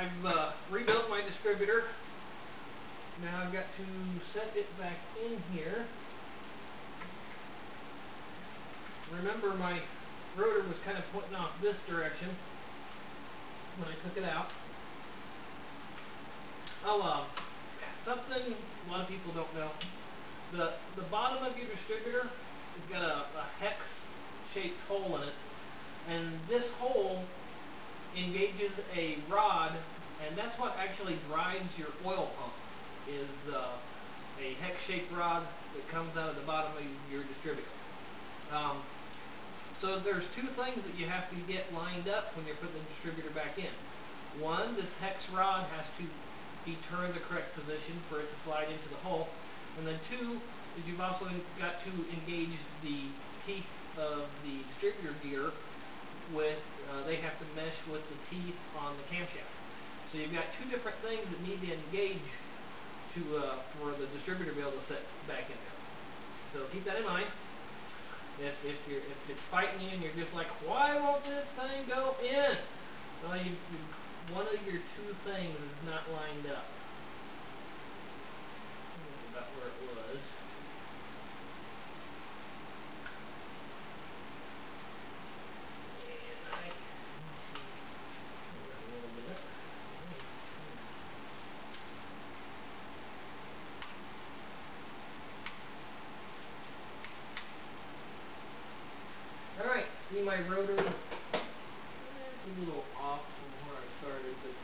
I've uh, rebuilt my distributor. Now I've got to set it back in here. Remember my rotor was kind of pointing off this direction when I took it out. Oh, uh, something a lot of people don't know. The, the bottom of your distributor has got a, a hex-shaped hole in it. And this hole engages a rod, and that's what actually drives your oil pump, is uh, a hex-shaped rod that comes out of the bottom of your distributor. Um, so there's two things that you have to get lined up when you're putting the distributor back in. One, this hex rod has to be turned the correct position for it to slide into the hole. And then two, is you've also got to engage the teeth of the distributor gear with, uh, they have to mesh with the teeth on the camshaft. So you've got two different things that need to engage to, uh, for the distributor to be able to sit back in there. So keep that in mind. If, if, you're, if it's fighting you and you're just like, why won't this thing go in? Well, you, you, one of your two things is not lined up. About where it was. And I, a little bit. Alright, see my it's a little off from where I started, but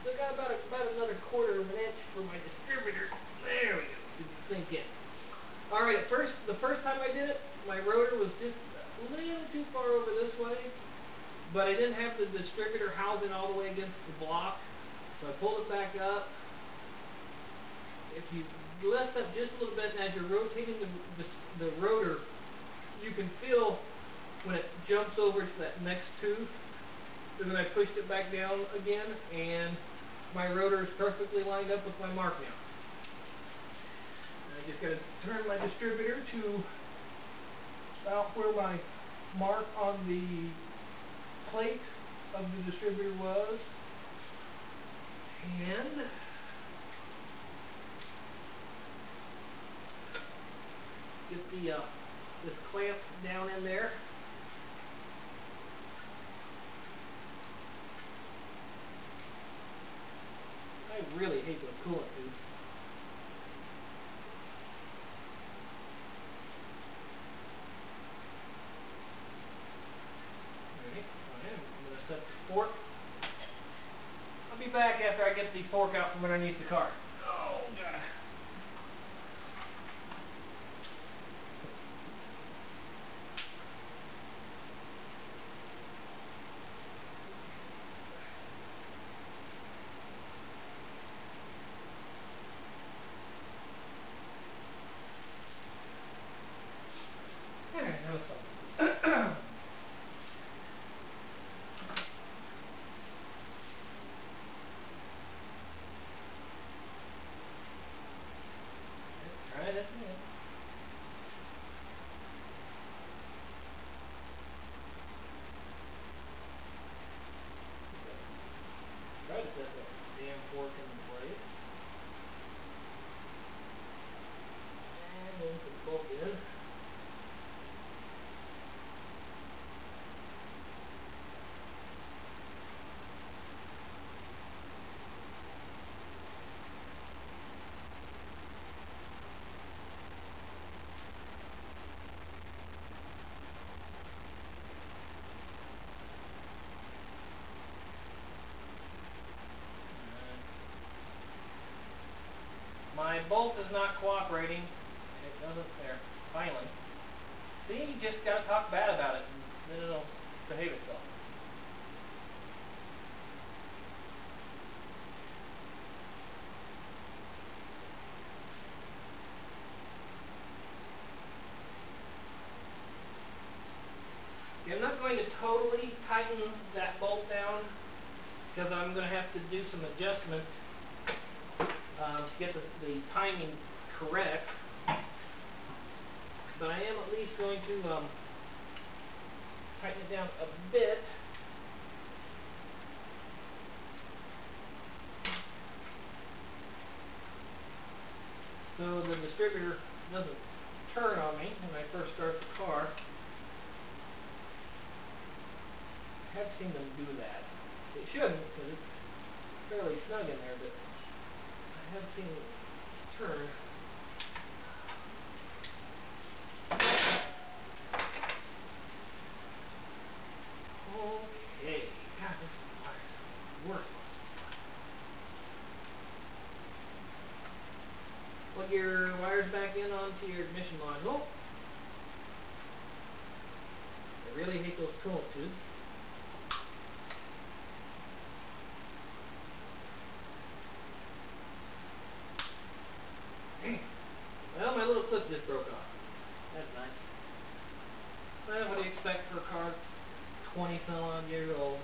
Still got about, a, about another quarter of an inch for my distributor. There we go. Did the sink in. All right, at first, the first time I my rotor was just a little too far over this way, but I didn't have the distributor housing all the way against the block, so I pulled it back up. If you lift up just a little bit, and as you're rotating the, the, the rotor, you can feel when it jumps over to that next tooth, and then I pushed it back down again, and my rotor is perfectly lined up with my mark now. I just got to turn my distributor to about where my mark on the plate of the distributor was, and get the uh, this clamp down in there. I really hate those coolant. Alright, fine. I'm going to set the fork. I'll be back after I get the fork out from underneath the car. Oh, God. Alright, now it's on. Try it again. Try to set that damn fork in place. And then put the bolt in. My bolt is not cooperating. and It doesn't there. Finally. then you just gotta talk bad about it and then it'll behave itself. I'm not going to totally tighten that bolt down because I'm going to have to do some adjustment uh, to get the, the timing correct. But I am at least going to um, tighten it down a bit. So the distributor doesn't turn on me when I first start the car. I have seen them do that. They shouldn't because it's fairly snug in there, but have seen it. Okay, God, this work. Plug your wires back in onto your ignition module. Oh. I really hate those coolant tubes. Well, my little clip just broke off. That's nice. Well, what do you expect for a car 20 some odd years old?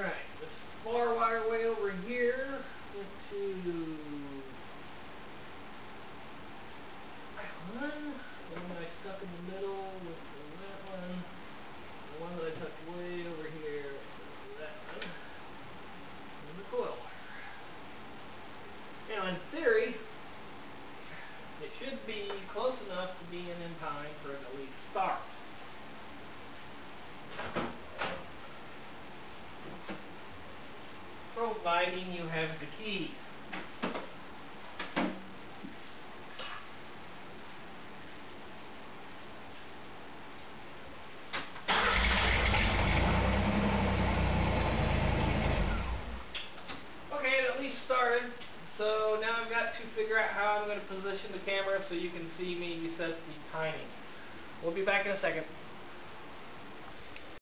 Alright, this far wire way over here into that one. The one that I stuck in the middle with that one. The one that I tucked way over here with that one. And the coil wire. Now in theory, it should be close enough to be in in time for an elite start. Providing you have the key. Okay, it at least started. So now I've got to figure out how I'm going to position the camera so you can see me set the timing. We'll be back in a second.